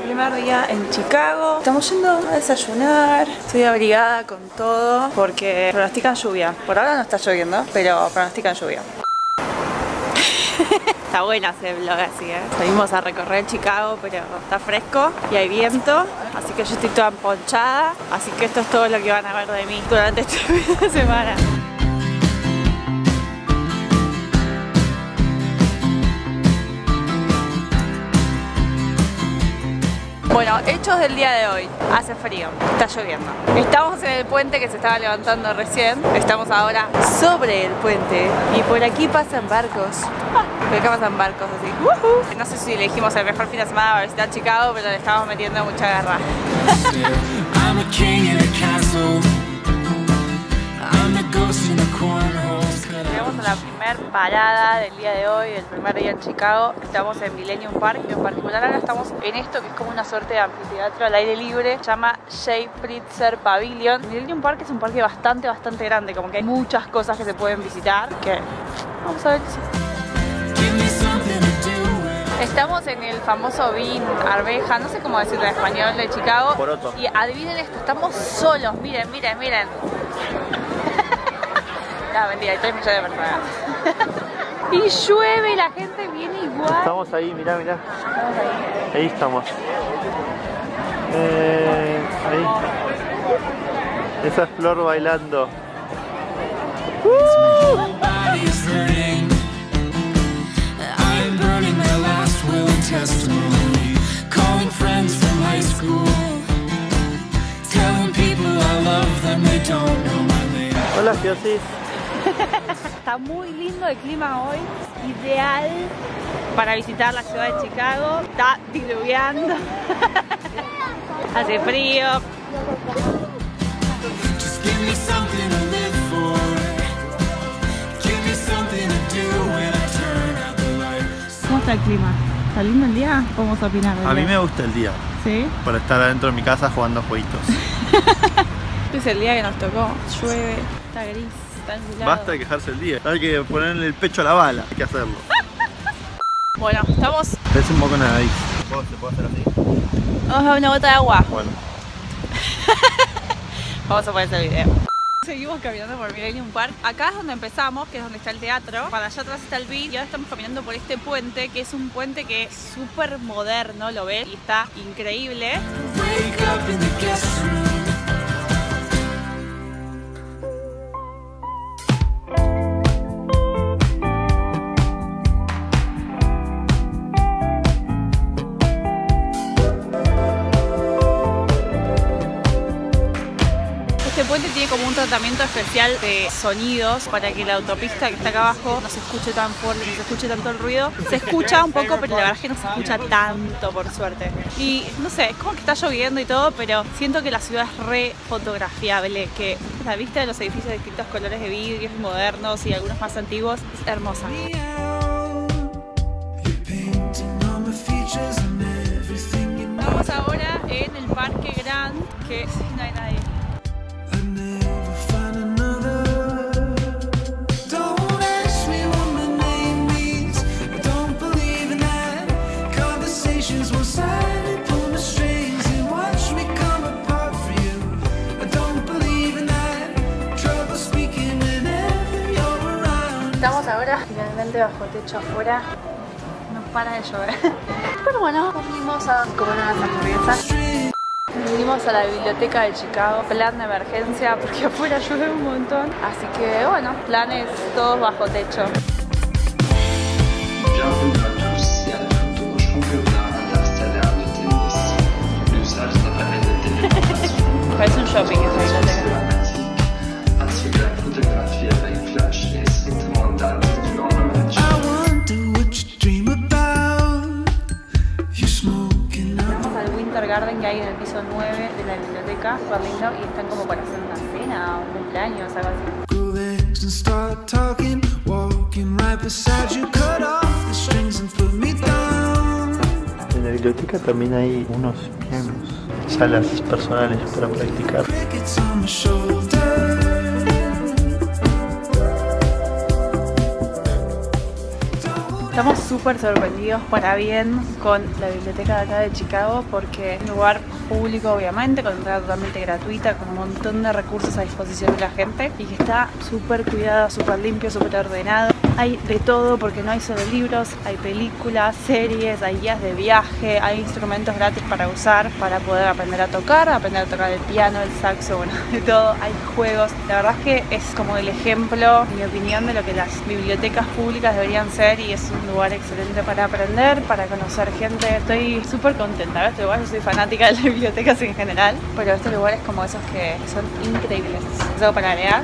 primer día en Chicago. Estamos yendo a desayunar. Estoy abrigada con todo porque pronostican lluvia. Por ahora no está lloviendo, pero pronostican lluvia. Está buena hacer vlog así, ¿eh? Salimos a recorrer Chicago, pero está fresco y hay viento, así que yo estoy toda emponchada. Así que esto es todo lo que van a ver de mí durante de semana. Bueno, hechos del día de hoy. Hace frío, está lloviendo. Estamos en el puente que se estaba levantando recién. Estamos ahora sobre el puente y por aquí pasan barcos. Por acá pasan barcos así. No sé si elegimos el mejor fin de semana para visitar Chicago, pero le estamos metiendo mucha garra. I'm a king in a castle. I'm the ghost in the cornhole. Llegamos a la primera parada del día de hoy, el primer día en Chicago. Estamos en Millennium Park y en particular ahora estamos en esto que es como una suerte de anfiteatro al aire libre. Se llama Shea Pritzer Pavilion. Millennium Park es un parque bastante, bastante grande, como que hay muchas cosas que se pueden visitar. Que vamos a ver si... Estamos en el famoso Bean Arveja, no sé cómo decirlo en español, de Chicago. Y adivinen esto, estamos solos, miren, miren, miren. Mentira, hay 3 millones de personas. y llueve y la gente viene igual. Estamos ahí, mirá, mirá. Ahí estamos. Eh, ahí. Esa es Flor bailando. Calling friends from high school Telling people I love them, they don't know my name Hola, Fiosis. Está muy lindo el clima hoy, ideal para visitar la ciudad de Chicago. Está diluviando, hace frío. ¿Cómo está el clima? ¿Está lindo el día? Vamos a opinar. A mí me gusta el día. ¿Sí? Para estar adentro de mi casa jugando jueguitos. este es el día que nos tocó. Llueve, está gris. Basta de quejarse el día. Hay que ponerle el pecho a la bala. Hay que hacerlo. bueno, estamos. Es un poco nariz. ¿Se puede hacer así? Vamos a una gota de agua. Bueno. Vamos a poner ese video. Seguimos caminando por Millennium Park. Acá es donde empezamos, que es donde está el teatro. Para allá atrás está el beat. Y ahora estamos caminando por este puente, que es un puente que es súper moderno, ¿lo ves? Y está increíble. Tratamiento especial de sonidos para que la autopista que está acá abajo no se escuche tan fuerte, no se escuche tanto el ruido. Se escucha un poco, pero la verdad es que no se escucha tanto, por suerte. Y no sé, es como que está lloviendo y todo, pero siento que la ciudad es re fotografiable, que la vista de los edificios de distintos colores de vidrios modernos y algunos más antiguos es hermosa. Estamos ahora en el Parque Grand, que Estamos ahora finalmente bajo techo afuera. No para de llover. Pero bueno, venimos a comer unas hamburguesas. Vinimos a la biblioteca de Chicago, plan de emergencia porque afuera llueve un montón. Así que bueno, planes todos bajo techo. Parece un shopping esa biblioteca. Garden que hay en el piso 9 de la biblioteca, súper lindo, y están como para hacer una cena o un cumpleaños, algo así. En la biblioteca también hay unos pianos, salas personales para practicar. Estamos súper sorprendidos para bien con la biblioteca de acá de Chicago porque es un lugar público obviamente, con entrada totalmente gratuita, con un montón de recursos a disposición de la gente y que está súper cuidado, súper limpio, súper ordenado. Hay de todo porque no hay solo libros, hay películas, series, hay guías de viaje, hay instrumentos gratis para usar, para poder aprender a tocar, aprender a tocar el piano, el saxo, bueno, de todo. Hay juegos. La verdad es que es como el ejemplo, en mi opinión, de lo que las bibliotecas públicas deberían ser y es un lugar excelente para aprender, para conocer gente. Estoy súper contenta. ¿ves? Este lugar yo soy fanática de las bibliotecas en general, pero este lugar es como esos que son increíbles. ¿Es para agregar?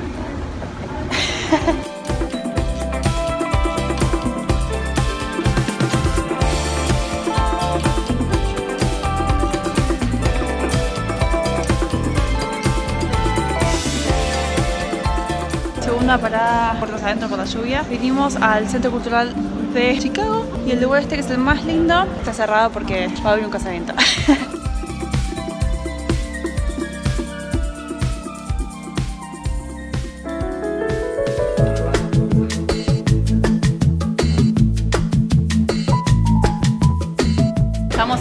segunda parada puertas adentro por la lluvia. Vinimos al Centro Cultural de Chicago y el lugar este que es el más lindo está cerrado porque va a haber un casamiento.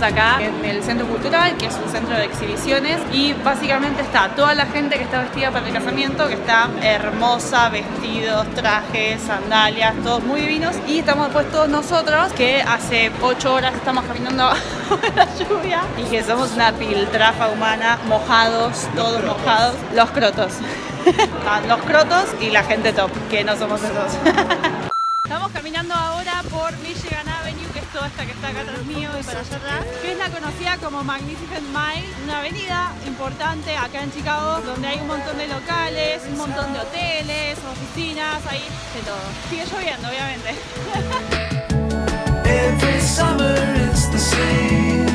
acá en el Centro Cultural, que es un centro de exhibiciones, y básicamente está toda la gente que está vestida para el casamiento, que está hermosa, vestidos, trajes, sandalias, todos muy divinos, y estamos después todos nosotros, que hace 8 horas estamos caminando la lluvia, y que somos una piltrafa humana, mojados, todos mojados, los crotos. los crotos y la gente top, que no somos esos. Estamos caminando ahora por Michigan Avenue, que es toda esta que está acá atrás mío y para allá atrás, que es la conocida como Magnificent Mile, una avenida importante acá en Chicago, donde hay un montón de locales, un montón de hoteles, oficinas, hay de todo. Sigue lloviendo, obviamente. Every summer it's the same.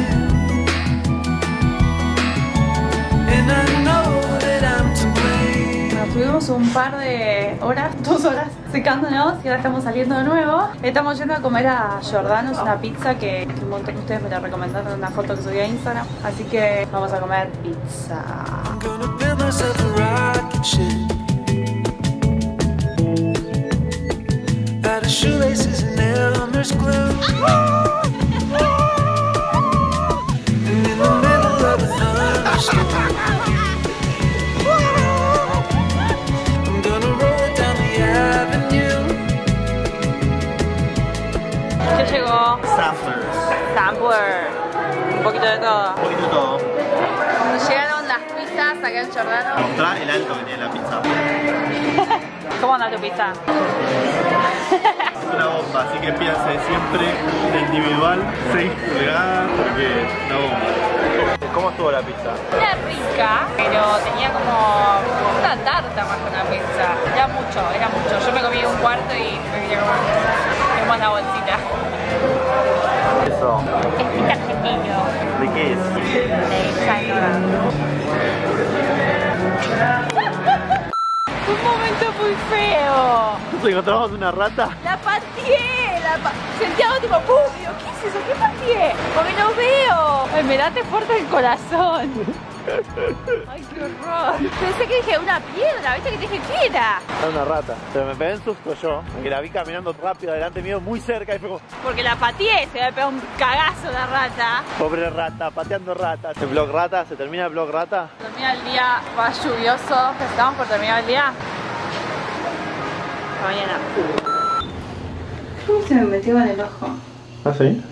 And I know that I'm to blame. Nos tuvimos un par de horas, dos horas secándonos y ahora estamos saliendo de nuevo. Estamos yendo a comer a Giordano's, una pizza que, un montón de ustedes me la recomendaron en una foto que subí a Instagram. Así que vamos a comer pizza. Poquito de todo. Un poquito de todo. Llegaron las pizzas acá en Giordano. Mostrá el alto que tiene la pizza. ¿Cómo anda tu pizza? Es una bomba, así que pídanse siempre la individual, 6 pulgadas, porque es una bomba. ¿Cómo estuvo la pizza? Era rica, pero tenía como una tarta más que una pizza. Era mucho, era mucho. Yo me comí un cuarto y me quería comer como una bolsita. Eso. Es pizza argentino. ¿De qué es? Un momento muy feo. ¿Nos encontramos una rata? La pateé, la pa Sentía algo tipo ¡pum! Digo, ¿qué es eso? ¿Qué pateé? Porque no veo. Ay, me late fuerte el corazón. Ay, qué horror. Pensé que dije una piedra, ¿viste? Que te dije, ¿qué era? Era una rata. Pero me pegué un susto yo, que la vi caminando rápido delante mío, muy cerca, y fue como, Porque la pateé, se me pegó un cagazo la rata. pobre rata, pateando rata. ¿El blog rata? ¿Se termina el blog rata? Termina el día más lluvioso. ¿Estamos por terminar el día? Hasta mañana. se me metió en el ojo? ¿Ah, sí?